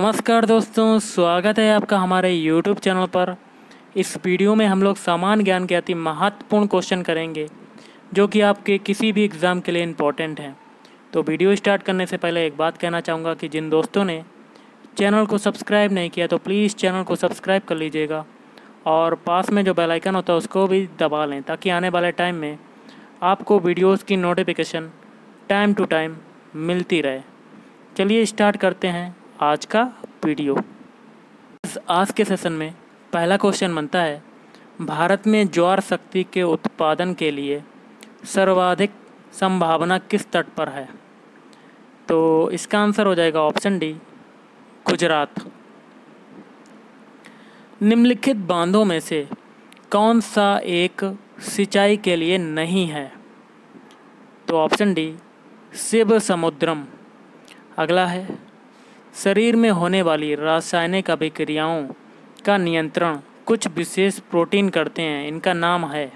नमस्कार दोस्तों, स्वागत है आपका हमारे YouTube चैनल पर। इस वीडियो में हम लोग सामान्य ज्ञान के अति महत्वपूर्ण क्वेश्चन करेंगे, जो कि आपके किसी भी एग्ज़ाम के लिए इम्पोर्टेंट हैं। तो वीडियो स्टार्ट करने से पहले एक बात कहना चाहूँगा कि जिन दोस्तों ने चैनल को सब्सक्राइब नहीं किया तो प्लीज़ चैनल को सब्सक्राइब कर लीजिएगा और पास में जो बेल आइकन होता है, उसको भी दबा लें, ताकि आने वाले टाइम में आपको वीडियोज़ की नोटिफिकेशन टाइम टू टाइम मिलती रहे। चलिए स्टार्ट करते हैं। आज का वीडियो। इस आज के सेशन में पहला क्वेश्चन बनता है, भारत में ज्वार शक्ति के उत्पादन के लिए सर्वाधिक संभावना किस तट पर है? तो इसका आंसर हो जाएगा ऑप्शन डी गुजरात। निम्नलिखित बांधों में से कौन सा एक सिंचाई के लिए नहीं है? तो ऑप्शन डी शिव समुद्रम। अगला है शरीर में होने वाली रासायनिक अभिक्रियाओं का नियंत्रण कुछ विशेष प्रोटीन करते हैं, इनका नाम है।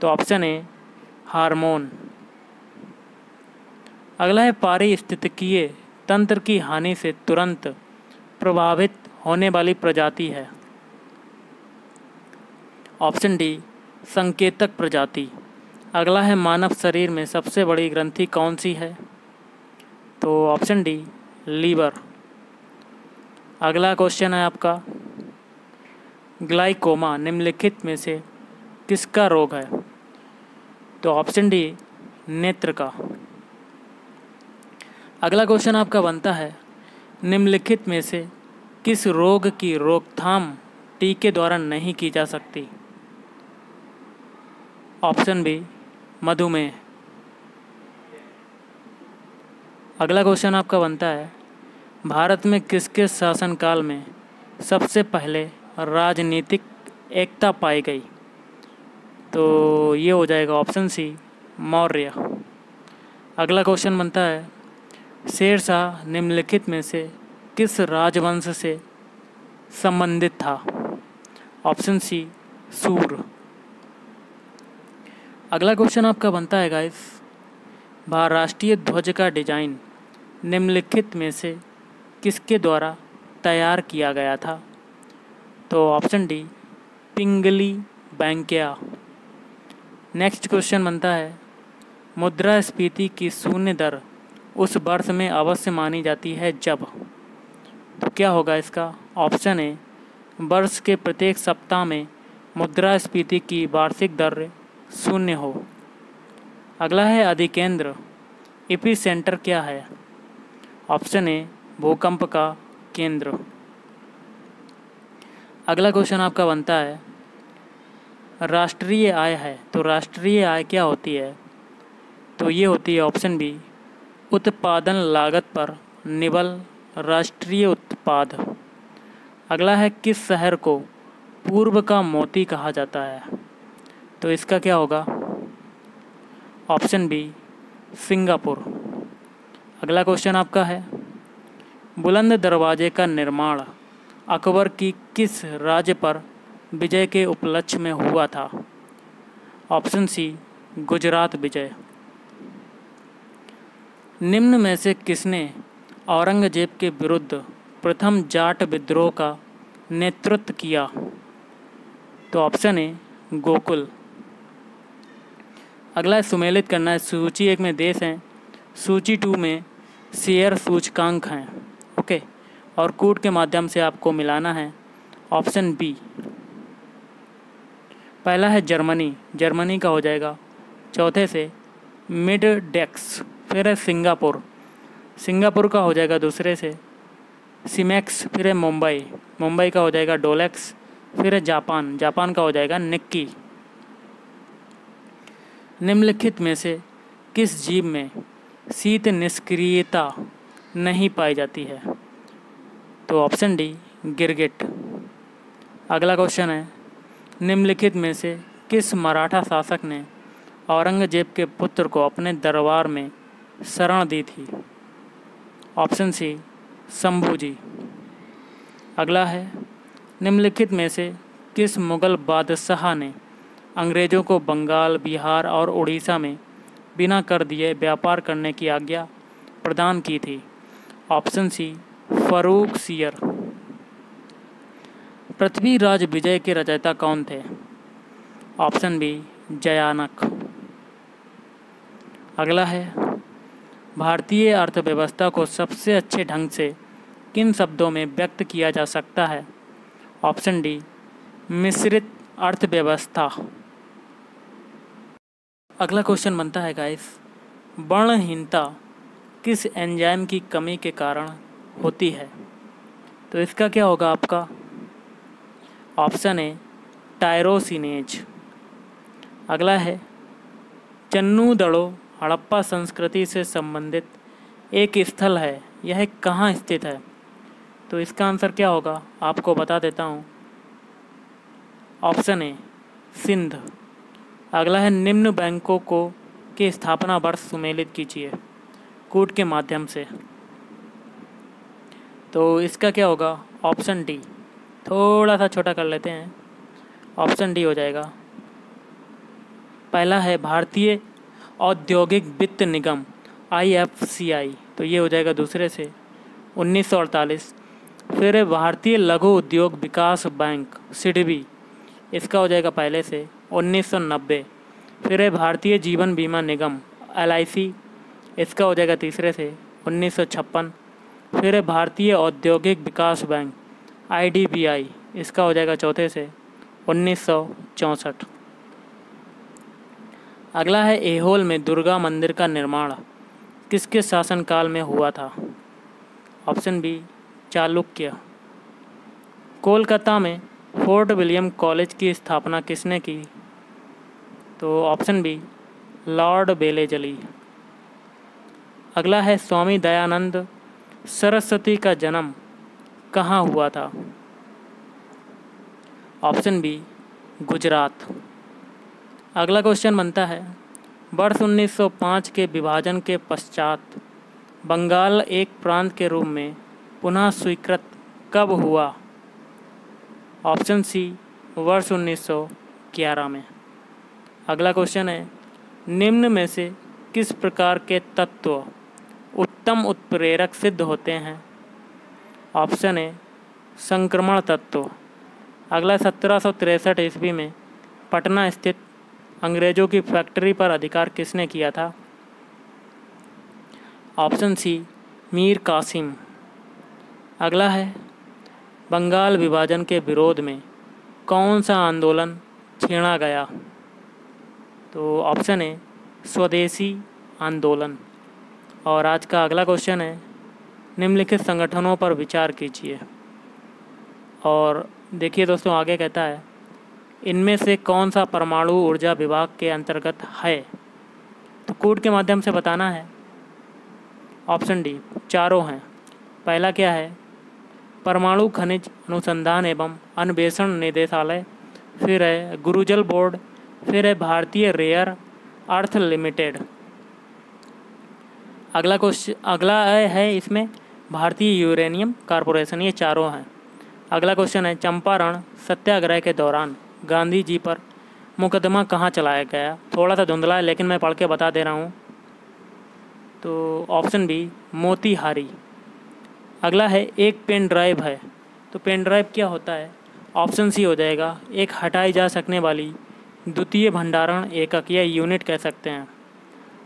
तो ऑप्शन ए, हार्मोन। अगला है पारिस्थितिकीय तंत्र की हानि से तुरंत प्रभावित होने वाली प्रजाति है। ऑप्शन डी, संकेतक प्रजाति। अगला है मानव शरीर में सबसे बड़ी ग्रंथि कौन सी है? तो ऑप्शन डी लीवर। अगला क्वेश्चन है आपका, ग्लाइकोमा निम्नलिखित में से किसका रोग है? तो ऑप्शन डी नेत्र का। अगला क्वेश्चन आपका बनता है, निम्नलिखित में से किस रोग की रोकथाम टीके द्वारा नहीं की जा सकती? ऑप्शन बी मधुमेह। अगला क्वेश्चन आपका बनता है भारत में किसके शासनकाल में सबसे पहले राजनीतिक एकता पाई गई? तो ये हो जाएगा ऑप्शन सी, मौर्य। अगला क्वेश्चन बनता है शेर शाह निम्नलिखित में से किस राजवंश से संबंधित था? ऑप्शन सी, सूर। अगला क्वेश्चन आपका बनता है, गाइस राष्ट्रीय ध्वज का डिज़ाइन निम्नलिखित में से किसके द्वारा तैयार किया गया था? तो option D Pingali Venkayya. Next question बनता है, मुद्रास्फीति की शून्य दर उस वर्ष में अवश्य मानी जाती है जब? तो क्या होगा इसका? ऑप्शन ए वर्ष के प्रत्येक सप्ताह में मुद्रास्फीति की वार्षिक दर शून्य हो। अगला है अधिकेंद्र इपी सेंटर क्या है? ऑप्शन ए भूकंप का केंद्र। अगला क्वेश्चन आपका बनता है, राष्ट्रीय आय है तो राष्ट्रीय आय क्या होती है? तो ये होती है ऑप्शन बी उत्पादन लागत पर निबल राष्ट्रीय उत्पाद। अगला है किस शहर को पूर्व का मोती कहा जाता है? तो इसका क्या होगा? Option B Singapore. अगला क्वेश्चन आपका है बुलंद दरवाजे का निर्माण अकबर की किस राज्य पर विजय के उपलक्ष्य में हुआ था? ऑप्शन सी, गुजरात विजय। निम्न में से किसने औरंगज़ेब के विरुद्ध प्रथम जाट विद्रोह का नेतृत्व किया? तो ऑप्शन ए, गोकुल। अगला सुमेलित करना है। सूची एक में देश हैं। सूची टू में शेयर सूचकांक हैं। ओके। और कूट के माध्यम से आपको मिलाना है। Option B. पहला है जर्मनी। जर्मनी का हो जाएगा। चौथे से मिड डेक्स फिर है सिंगापुर। सिंगापुर का हो जाएगा दूसरे से सीमेक्स। फिर है मुंबई। मुंबई का हो जाएगा डोलेक्स। फिर है जापान। जापान का हो जाएगा निक्की। निम्नलिखित में से किस जीव में शीत निष्क्रियता नहीं पाई जाती है? तो ऑप्शन डी गिरगिट अगला क्वेश्चन है, निम्नलिखित में से किस मराठा शासक ने औरंगज़ेब के पुत्र को अपने दरबार में शरण दी थी? Option C Shambhu ji. अगला है, निम्नलिखित में से किस मुग़ल बादशाह ने अंग्रेज़ों को बंगाल, बिहार और उड़ीसा में बिना कर दिए व्यापार करने की आज्ञा प्रदान की थी? Option C Farrukhsiyar. Prithviraj Vijay के रचयिता कौन थे? ऑप्शन बी जयानक अगला है, भारतीय अर्थव्यवस्था को सबसे अच्छे ढंग से किन शब्दों में व्यक्त किया जा सकता है? ऑप्शन डी, मिश्रित अर्थव्यवस्था। अगला क्वेश्चन बनता है गाइस वर्णहीनता किस एंजाइम की कमी के कारण होती है। तो इसका क्या होगा आपका? Option A, tyrosinase. अगला है, चन्नू दड़ो हड़प्पा संस्कृति से संबंधित एक स्थल है, यह कहाँ स्थित है? तो इसका आंसर क्या होगा? आपको बता देता हूँ। Option A, Sindh. अगला है, निम्न बैंकों को की स्थापना वर्ष सुमेलित कीजिए, कूट के माध्यम से। तो इसका क्या होगा? ऑप्शन डी थोड़ा सा छोटा कर लेते हैं। ऑप्शन डी हो जाएगा। पहला है भारतीय औद्योगिक वित्त निगम आईएफसीआई तो ये हो जाएगा दूसरे से। 1948 फिर है भारतीय लघु उद्योग विकास बैंक सिडबी इसका हो जाएगा पहले से। 1990 फिर है भारतीय जीवन बीमा निगम एलआईसी इसका हो जाएगा तीसरे से। उन्नीस सौ छप्पन। फिर है भारतीय औद्योगिक विकास बैंक आईडीबीआई इसका हो जाएगा चौथे से, उन्नीस सौ चौंसठ। अगला है एहोल में दुर्गा मंदिर का निर्माण, किसके शासनकाल में हुआ था? Option B, Chalukya. कोलकाता में फोर्ट विलियम कॉलेज की स्थापना किसने की? तो ऑप्शन बी, लॉर्ड बेलेजली। अगला है स्वामी दयानंद सरस्वती का जन्म कहाँ हुआ था? Option B, Gujarat. अगला क्वेश्चन बनता है, वर्ष 1905 के विभाजन के पश्चात बंगाल एक प्रांत के रूप में पुनः स्वीकृत कब हुआ? ऑप्शन सी, वर्ष 1911 में। अगला क्वेश्चन है, निम्न में से किस प्रकार के तत्व उत्तम उत्प्रेरक सिद्ध होते हैं। ऑप्शन ए, संक्रमण तत्व। अगला सत्रह सौ तिरसठ ईस्वी में पटना स्थित अंग्रेज़ों की फैक्ट्री पर अधिकार किसने किया था? Option C, Mir Qasim. अगला है, बंगाल विभाजन के विरोध में कौन सा आंदोलन छेड़ा गया? तो ऑप्शन है स्वदेशी आंदोलन। और आज का अगला क्वेश्चन है, निम्नलिखित संगठनों पर विचार कीजिए। और देखिए दोस्तों, आगे कहता है, इनमें से कौन सा परमाणु ऊर्जा विभाग के अंतर्गत है? तो कोड के माध्यम से बताना है। ऑप्शन डी चारों हैं। पहला क्या है? परमाणु खनिज अनुसंधान एवं अन्वेषण निदेशालय, फिर है गुरुजल बोर्ड, फिर है भारतीय रेयर अर्थ लिमिटेड। अगला क्वेश्चन अगला है इसमें भारतीय यूरेनियम कॉरपोरेशन ये चारों हैं। अगला क्वेश्चन है, चंपारण सत्याग्रह के दौरान गांधी जी पर मुकदमा कहाँ चलाया गया? थोड़ा सा धुंधला है, लेकिन मैं पढ़ के बता दे रहा हूँ। तो ऑप्शन बी मोतीहारी। अगला है, एक पेन ड्राइव है। तो पेन ड्राइव क्या होता है? ऑप्शन सी हो जाएगा, एक हटाई जा सकने वाली द्वितीय भंडारण एकक या यूनिट कह सकते हैं।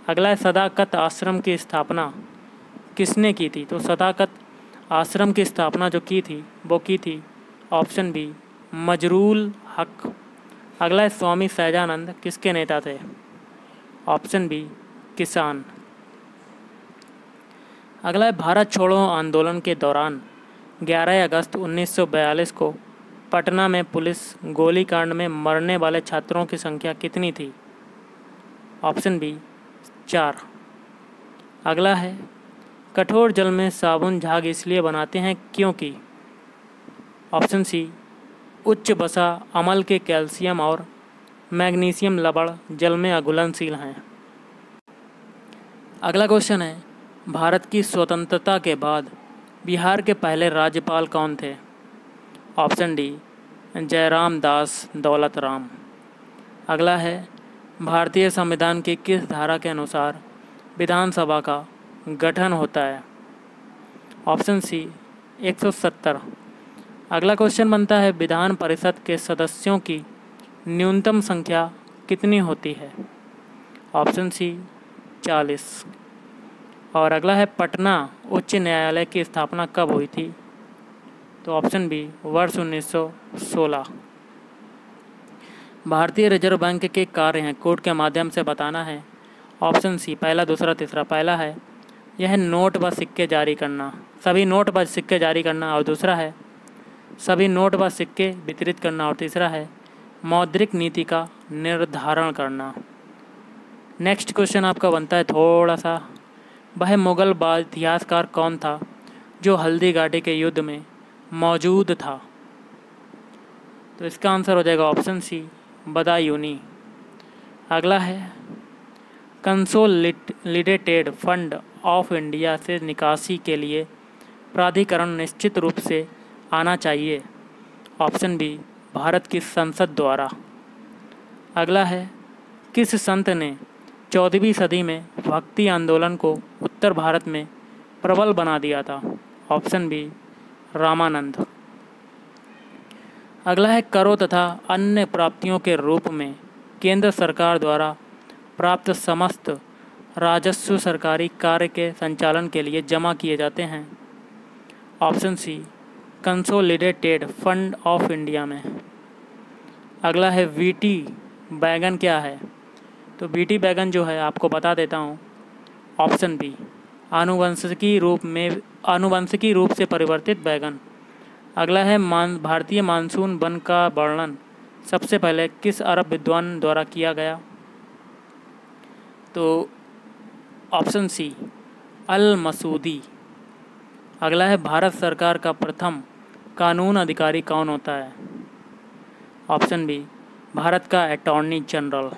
अगला है सदाकत आश्रम की स्थापना। किसने की थी? तो सदाकत आश्रम की स्थापना जो की थी, वो की थी ऑप्शन बी, मजरूल हक। अगला है स्वामी सहजानंद, किसके नेता थे? ऑप्शन बी, किसान। अगला है भारत छोड़ो आंदोलन के दौरान 11 अगस्त 1942 को पटना में पुलिस गोलीकांड में मरने वाले छात्रों की संख्या कितनी थी? ऑप्शन बी चार। अगला है, कठोर जल में साबुन झाग इसलिए बनाते हैं क्योंकि ऑप्शन सी, उच्च बसा अमल के कैल्शियम और मैग्नीशियम लवण जल में अघुलनशील हैं। अगला क्वेश्चन है, भारत की स्वतंत्रता के बाद बिहार के पहले राज्यपाल कौन थे? ऑप्शन डी, जयराम दास दौलत राम अगला है भारतीय संविधान की किस धारा के अनुसार विधानसभा का गठन होता है? ऑप्शन सी, एक सौ सत्तर। अगला क्वेश्चन बनता है, विधान परिषद के सदस्यों की न्यूनतम संख्या कितनी होती है? ऑप्शन सी, चालीस। और अगला है, पटना उच्च न्यायालय की स्थापना कब हुई थी? तो ऑप्शन बी, वर्ष 1916 भारतीय रिज़र्व बैंक के कार्य हैं। कोड के माध्यम से बताना है। ऑप्शन सी, पहला, दूसरा, तीसरा। पहला है, यह नोट व सिक्के जारी करना। सभी नोट व सिक्के जारी करना और दूसरा है, सभी नोट व सिक्के वितरित करना और तीसरा है, मौद्रिक नीति का निर्धारण करना। नेक्स्ट क्वेश्चन आपका बनता है थोड़ा सा। वह मुगल इतिहासकार कौन था, जो हल्दी घाटी के युद्ध में मौजूद था? तो इसका आंसर हो जाएगा ऑप्शन सी बदायूनी अगला है कंसोलिडेटेड फंड ऑफ़ इंडिया से निकासी के लिए प्राधिकरण निश्चित रूप से आना चाहिए। ऑप्शन बी, भारत की संसद द्वारा। अगला है, किस संत ने चौदहवीं सदी में भक्ति आंदोलन को उत्तर भारत में प्रबल बना दिया था? Option B, Ramanand. अगला है करों तथा अन्य प्राप्तियों के रूप में केंद्र सरकार द्वारा प्राप्त समस्त राजस्व सरकारी कार्य के संचालन के लिए जमा किए जाते हैं। Option C consolidated fund of India में। अगला है वीटी बैगन क्या है? तो वीटी बैगन जो है, आपको बता देता हूँ। ऑप्शन बी, आनुवंशिकी रूप में, आनुवंशिकी रूप से परिवर्तित बैगन। अगला है मान, भारतीय मानसून वन का वर्णन। सबसे पहले किस अरब विद्वान द्वारा किया गया? तो ऑप्शन सी अल मसूदी अगला है भारत सरकार का प्रथम कानून अधिकारी कौन होता है? ऑप्शन बी, भारत का अटॉर्नी जनरल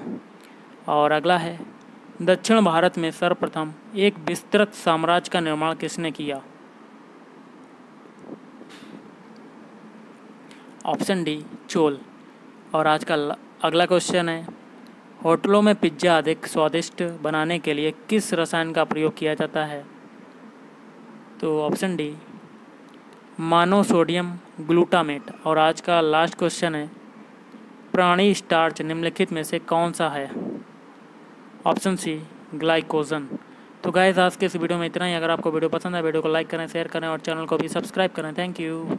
और अगला है, दक्षिण भारत में सर्वप्रथम एक विस्तृत साम्राज्य का निर्माण किसने किया? Option D, Chola. और आज का अगला क्वेश्चन है, होटलों में पिज़्ज़ा अधिक स्वादिष्ट बनाने के लिए किस रसायन का प्रयोग किया जाता है? तो option D, monosodium glutamate. और आज का लास्ट क्वेश्चन है, प्राणी स्टार्च निम्नलिखित में से कौन सा है? Option C, glycogen. तो गाइस आज के इस वीडियो में इतना ही। अगर आपको वीडियो पसंद है वीडियो को लाइक करें शेयर करें और चैनल को भी सब्सक्राइब करें। Thank you